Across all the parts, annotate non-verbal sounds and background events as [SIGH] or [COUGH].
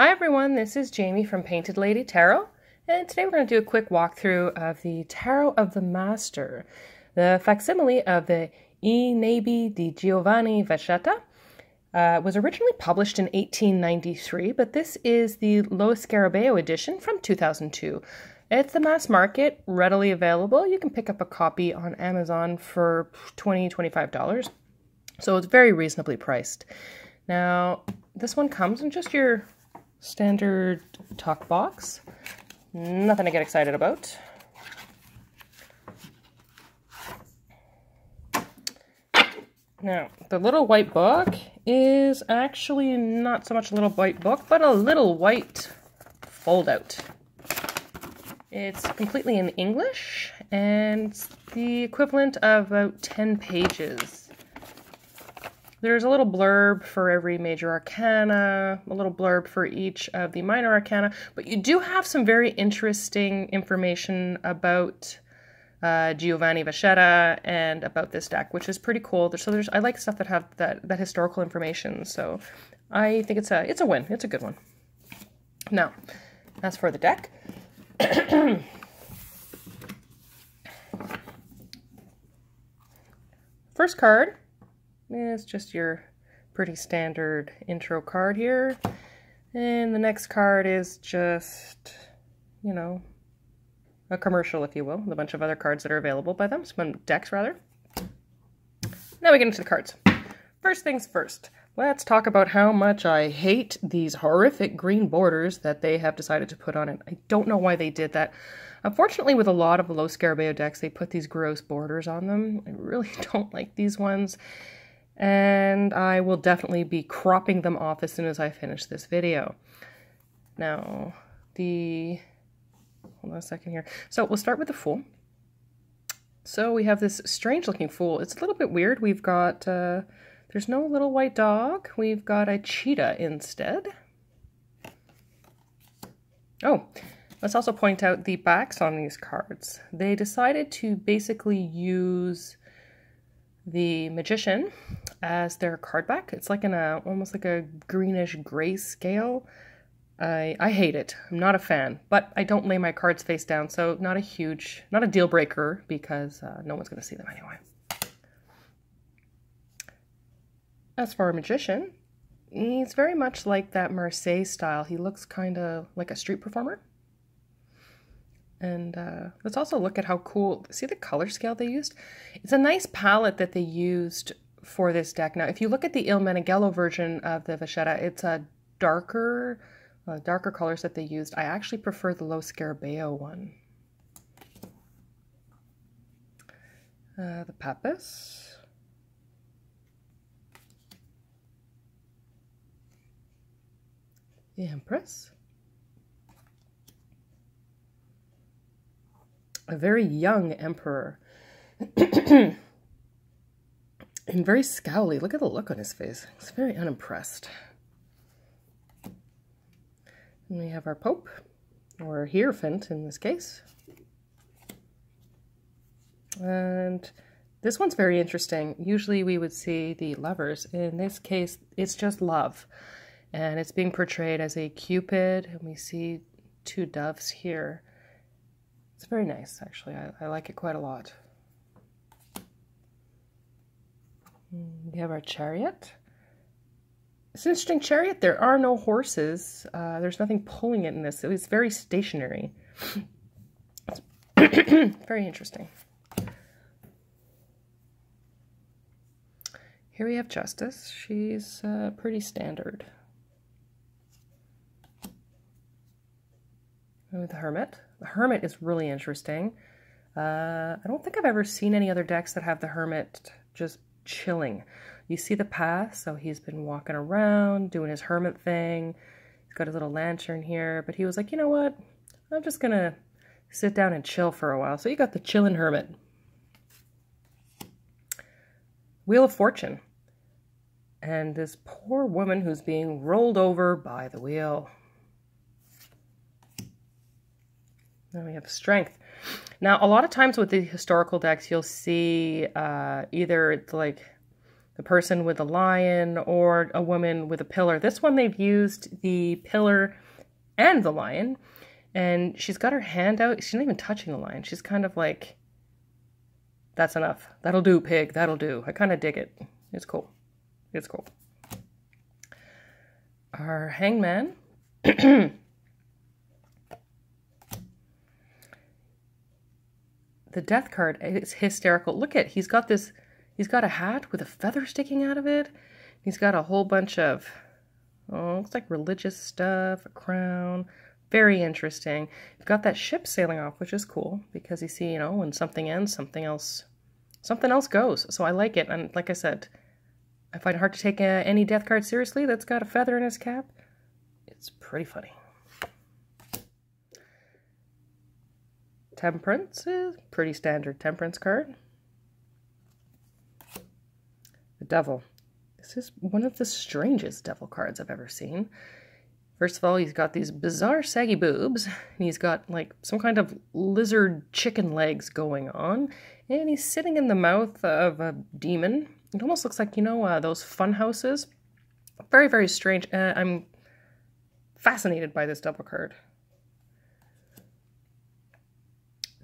Hi everyone, this is Jamie from Painted Lady Tarot, and today we're going to do a quick walkthrough of the Tarot of the Master, the facsimile of the I Naibi di Giovanni Vachetta. Uh, was originally published in 1893, but this is the Lo Scarabeo edition from 2002. It's the mass market, readily available. You can pick up a copy on Amazon for $20, $25. So it's very reasonably priced. Now, this one comes in just your standard tuck box. Nothing to get excited about. Now, the little white book is actually not so much a little white book, but a little white fold-out. It's completely in English, and it's the equivalent of about 10 pages. There's a little blurb for every major arcana, a little blurb for each of the minor arcana, but you do have some very interesting information about uh, Giovanni Vachetta and about this deck, which is pretty cool. So there's I like stuff that have that that historical information. So I think it's a it's a win. It's a good one. Now, as for the deck. [COUGHS] First card it's just your pretty standard intro card here. And the next card is just, you know, a commercial, if you will, with a bunch of other cards that are available by them, some decks rather. Now we get into the cards. First things first, let's talk about how much I hate these horrific green borders that they have decided to put on it. I don't know why they did that. Unfortunately, with a lot of the Lo Scarabeo decks, they put these gross borders on them. I really [LAUGHS] don't like these ones and I will definitely be cropping them off as soon as I finish this video. Now, the, hold on a second here. So we'll start with the Fool. So we have this strange looking Fool. It's a little bit weird. We've got, uh, there's no little white dog. We've got a cheetah instead. Oh, let's also point out the backs on these cards. They decided to basically use the Magician as their card back. It's like in a almost like a greenish gray scale. I I hate it. I'm not a fan, but I don't lay my cards face down, so not a huge, not a deal breaker because uh, no one's going to see them anyway. As for a magician, he's very much like that Marseille style. He looks kind of like a street performer. And uh, let's also look at how cool, see the color scale they used? It's a nice palette that they used for this deck. Now, if you look at the Il Meneghello version of the Vachetta, it's a darker, uh, darker colors that they used. I actually prefer the Lo Scarabeo one. Uh, the Papess. The Empress. a very young emperor. [CLEARS THROAT] and very scowly. Look at the look on his face. He's very unimpressed. And we have our Pope, or Hierophant in this case. And this one's very interesting. Usually we would see the lovers. In this case, it's just love. And it's being portrayed as a cupid. And we see two doves here. It's very nice, actually. I, I like it quite a lot. We have our chariot. It's an interesting chariot. There are no horses. Uh, there's nothing pulling it in this. It's very stationary. [COUGHS] very interesting. Here we have Justice. She's uh, pretty standard. The Hermit. The Hermit is really interesting. Uh, I don't think I've ever seen any other decks that have the Hermit just chilling. You see the path, so he's been walking around, doing his hermit thing. He's got his little lantern here, but he was like, you know what? I'm just going to sit down and chill for a while. So you got the chilling hermit. Wheel of Fortune. And this poor woman who's being rolled over by the wheel. Then we have strength. Now, a lot of times with the historical decks, you'll see uh, either it's like the person with a lion or a woman with a pillar. This one they've used the pillar and the lion, and she's got her hand out. She's not even touching the lion. She's kind of like, that's enough. That'll do, pig. That'll do. I kind of dig it. It's cool. It's cool. Our hangman. [CLEARS THROAT] the death card is hysterical. Look at, he's got this He's got a hat with a feather sticking out of it. He's got a whole bunch of, oh, looks like religious stuff, a crown. Very interesting. You've got that ship sailing off, which is cool because you see, you know, when something ends, something else, something else goes. So I like it. And like I said, I find it hard to take a, any death card seriously that's got a feather in his cap. It's pretty funny. Temperance is pretty standard temperance card. The Devil. This is one of the strangest devil cards I've ever seen. First of all, he's got these bizarre saggy boobs, and he's got like some kind of lizard chicken legs going on, and he's sitting in the mouth of a demon. It almost looks like, you know, uh, those fun houses. Very, very strange. Uh, I'm fascinated by this devil card.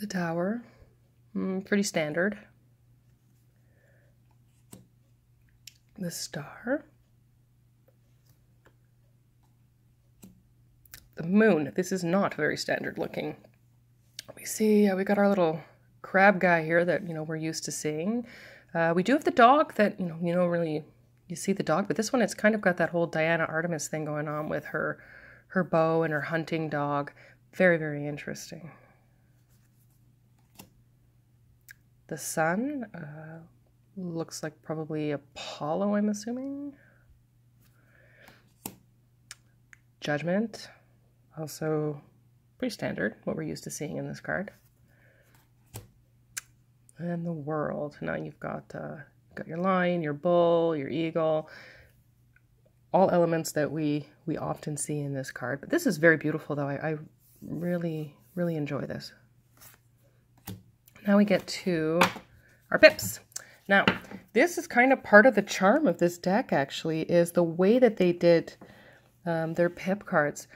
The tower, mm, pretty standard. the star, the moon. This is not very standard looking. We see uh, we got our little crab guy here that you know we're used to seeing. Uh, we do have the dog that you know you know really you see the dog, but this one it's kind of got that whole Diana Artemis thing going on with her her bow and her hunting dog. Very very interesting. The sun. Uh, Looks like probably Apollo, I'm assuming. Judgment, also pretty standard, what we're used to seeing in this card. And the world. Now you've got uh, got your lion, your bull, your eagle, all elements that we we often see in this card. But this is very beautiful, though. I, I really really enjoy this. Now we get to our pips. Now, this is kind of part of the charm of this deck, actually, is the way that they did um, their pip cards.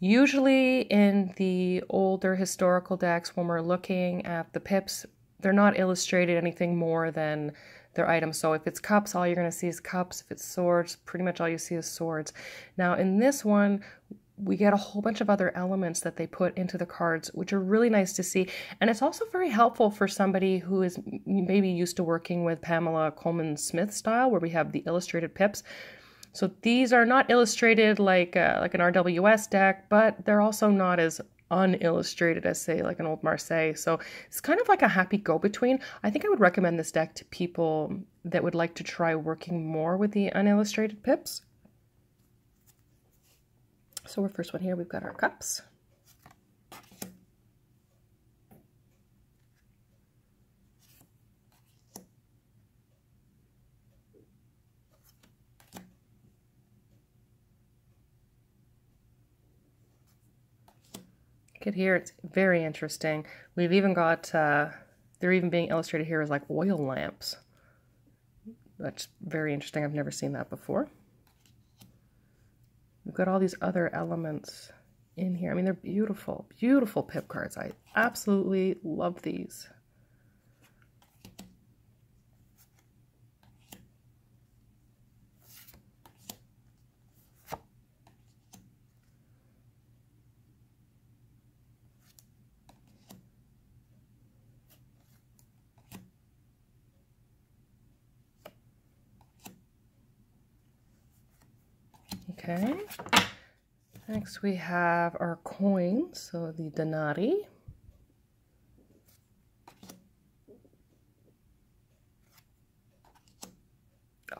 Usually in the older historical decks, when we're looking at the pips, they're not illustrated anything more than their items. So if it's cups, all you're going to see is cups. If it's swords, pretty much all you see is swords. Now in this one, we get a whole bunch of other elements that they put into the cards, which are really nice to see. And it's also very helpful for somebody who is maybe used to working with Pamela Colman Smith style, where we have the illustrated pips. So these are not illustrated like uh, like an RWS deck, but they're also not as unillustrated as say like an old Marseille. So it's kind of like a happy go-between. I think I would recommend this deck to people that would like to try working more with the unillustrated pips. So our first one here, we've got our cups. At here, it's very interesting. We've even got, uh, they're even being illustrated here as like oil lamps. That's very interesting. I've never seen that before. Got all these other elements in here. I mean, they're beautiful, beautiful pip cards. I absolutely love these. Okay. Next we have our coins, so the denari.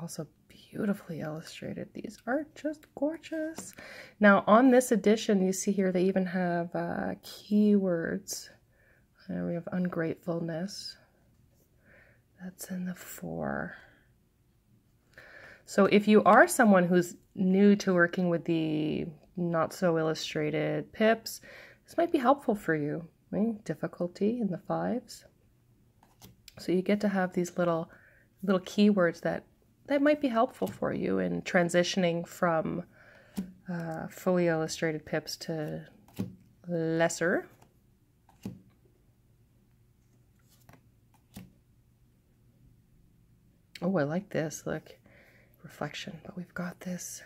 Also beautifully illustrated. These are just gorgeous. Now on this edition, you see here they even have uh, keywords. Uh, we have ungratefulness. That's in the four. So if you are someone who's new to working with the not so illustrated pips, this might be helpful for you. Right? Difficulty in the fives. So you get to have these little little keywords that that might be helpful for you in transitioning from uh, fully illustrated pips to lesser. Oh, I like this. Look, reflection. But we've got this,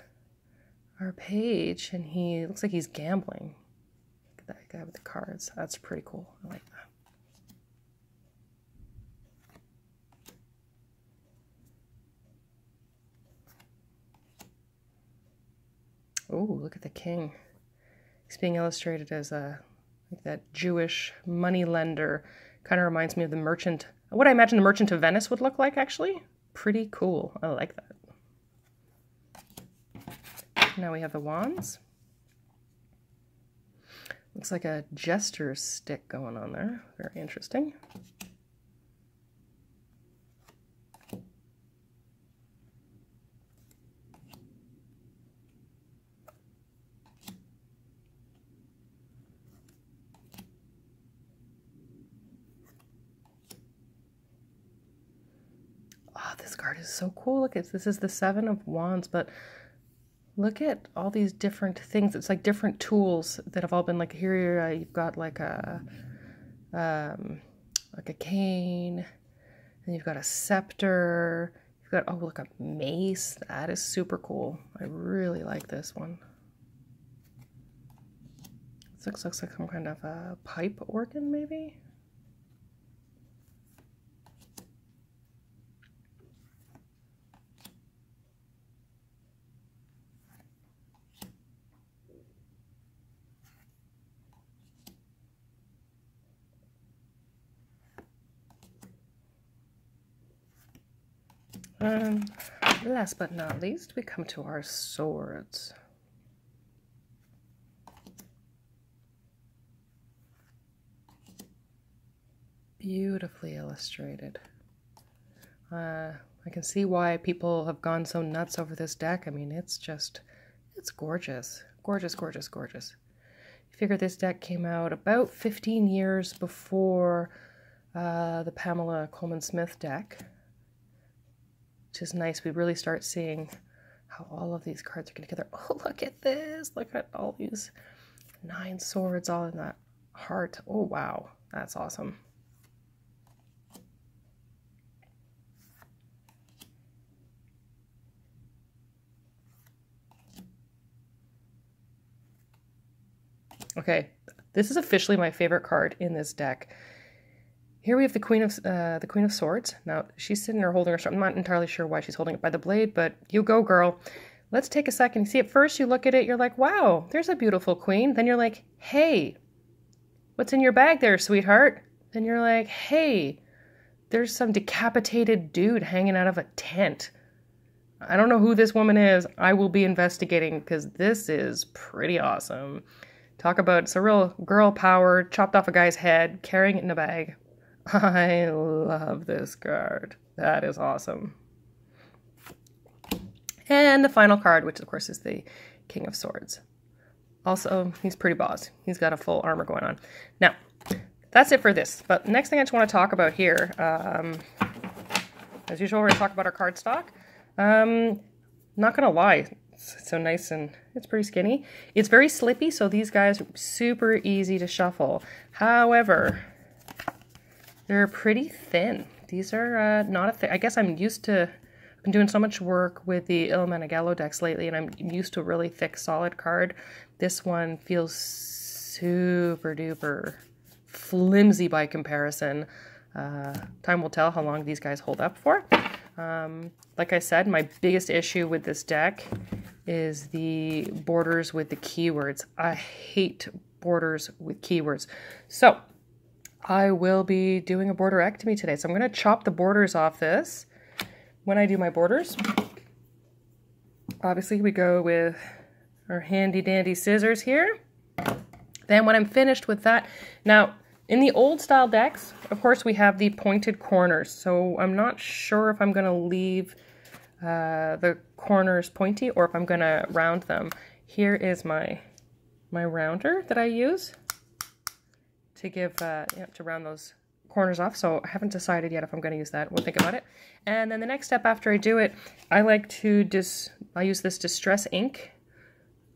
our page, and he looks like he's gambling. Look at that guy with the cards. That's pretty cool. I like that. Oh, look at the king. He's being illustrated as a like that Jewish money lender. Kind of reminds me of the merchant. What I imagine the merchant of Venice would look like, actually. Pretty cool. I like that. Now we have the wands. Looks like a jester stick going on there. Very interesting. Oh, this card is so cool. Look, at this is the Seven of Wands, but look at all these different things. It's like different tools that have all been like here. You've got like a um, like a cane, and you've got a scepter. You've got oh look a mace. That is super cool. I really like this one. This looks, looks like some kind of a pipe organ, maybe. Um, last but not least, we come to our swords. Beautifully illustrated. Uh, I can see why people have gone so nuts over this deck. I mean, it's just, it's gorgeous. Gorgeous, gorgeous, gorgeous. You figure this deck came out about 15 years before uh, the Pamela Colman Smith deck which is nice. We really start seeing how all of these cards are getting together. [LAUGHS] Oh, look at this. Look at all these nine swords all in that heart. Oh, wow. That's awesome. Okay, this is officially my favorite card in this deck. Here we have the Queen of uh, the Queen of Swords. Now she's sitting there holding her sword. I'm not entirely sure why she's holding it by the blade, but you go, girl. Let's take a second. See, at first you look at it, you're like, "Wow, there's a beautiful queen." Then you're like, "Hey, what's in your bag there, sweetheart?" Then you're like, "Hey, there's some decapitated dude hanging out of a tent." I don't know who this woman is. I will be investigating because this is pretty awesome. Talk about it's a real girl power, chopped off a guy's head, carrying it in a bag. I love this card. That is awesome. And the final card, which of course is the King of Swords. Also, he's pretty boss. He's got a full armor going on. Now, that's it for this. But next thing I just want to talk about here, um, as usual, we're going to talk about our card stock. Um, not going to lie, it's so nice and it's pretty skinny. It's very slippy, so these guys are super easy to shuffle. However, they're pretty thin. These are uh, not a thing. I guess I'm used to, I've been doing so much work with the Il Meneghello decks lately, and I'm used to a really thick, solid card. This one feels super duper flimsy by comparison. Uh, time will tell how long these guys hold up for. Um, like I said, my biggest issue with this deck is the borders with the keywords. I hate borders with keywords. So I will be doing a borderectomy today. So I'm going to chop the borders off this. When I do my borders, obviously we go with our handy dandy scissors here. Then when I'm finished with that, now in the old style decks, of course we have the pointed corners. So I'm not sure if I'm going to leave uh, the corners pointy or if I'm going to round them. Here is my, my rounder that I use to give, uh, you know, to round those corners off, so I haven't decided yet if I'm going to use that. We'll think about it. And then the next step after I do it, I like to dis. I use this Distress ink.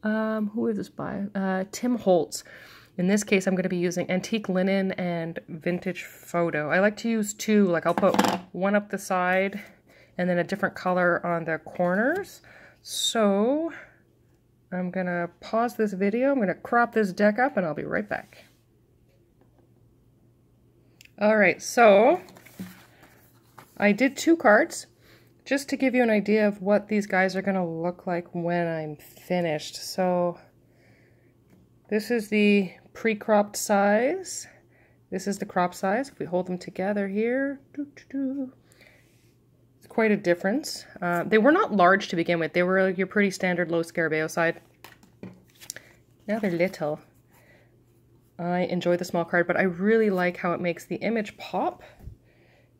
Um, who is this by? Uh, Tim Holtz. In this case, I'm going to be using Antique Linen and Vintage Photo. I like to use two, like I'll put one up the side and then a different color on the corners. So I'm going to pause this video, I'm going to crop this deck up, and I'll be right back. Alright, so I did two cards just to give you an idea of what these guys are going to look like when I'm finished. So this is the pre-cropped size. This is the crop size. If we hold them together here, doo -doo -doo, it's quite a difference. Uh, they were not large to begin with. They were your pretty standard Lo Scarabeo side. Now they're little. I enjoy the small card, but I really like how it makes the image pop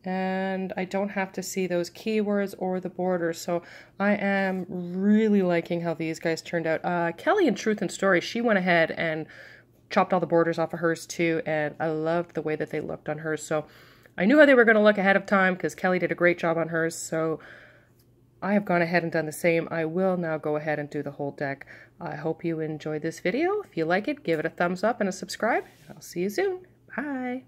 and I don't have to see those keywords or the borders. So I am really liking how these guys turned out. Uh, Kelly in Truth and Story, she went ahead and chopped all the borders off of hers too, and I loved the way that they looked on hers. So I knew how they were going to look ahead of time because Kelly did a great job on hers. So I have gone ahead and done the same. I will now go ahead and do the whole deck. I hope you enjoyed this video. If you like it, give it a thumbs up and a subscribe. I'll see you soon. Bye.